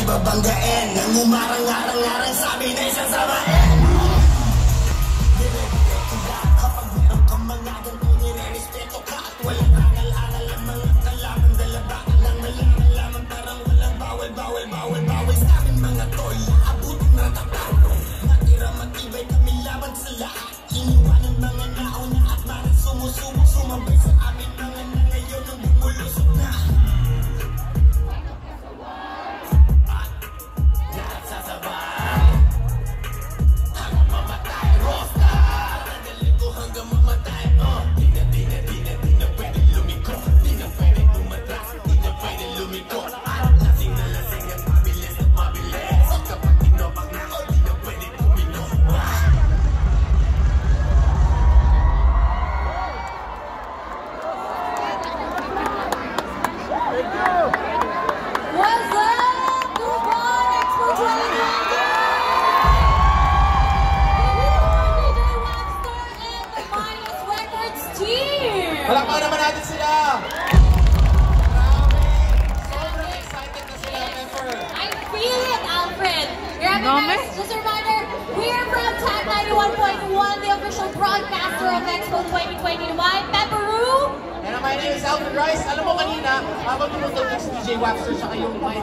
ay babanggain Nang umarang-arang-arang sabi na isang samain Kapag meron kang mga ganito nire-respeto ka At walang angal-angal ang mga kalaban Dalabakan lang malaman lamang Parang walang bawal, bawal, bawal, bawal Sa amin mga tol, abutin na tapat Natira matibay kami laban sa lahat Team! Palakpakan naman natin sila! Grabe! Sobrang excited na sila, member! I feel it, Alfred! Grabe guys, just a reminder, we are from Tag 91.1, the official broadcaster of Expo 2020. My Pepperoo! And my name is Alvin Rice. Alam mo kanina, habang tumutugtog si DJ Webster sa kayong mic,